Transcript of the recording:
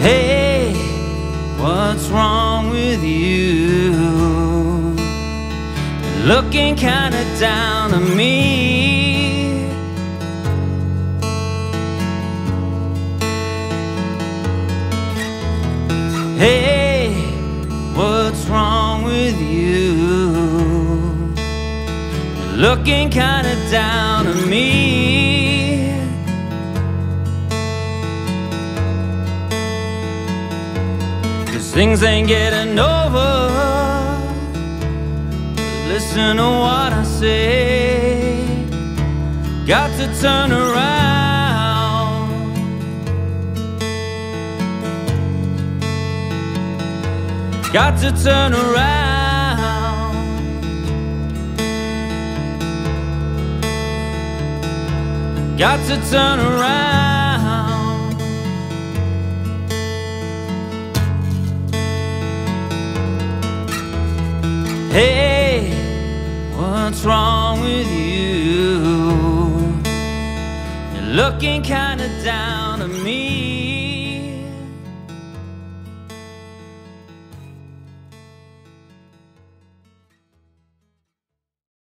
Hey, what's wrong with you? Looking kinda down on me. Hey, what's wrong with you? Looking kinda down on me. Things ain't getting over. Listen to what I say. Got to turn around. Got to turn around. Got to turn around. What's wrong with you? You're looking kinda down.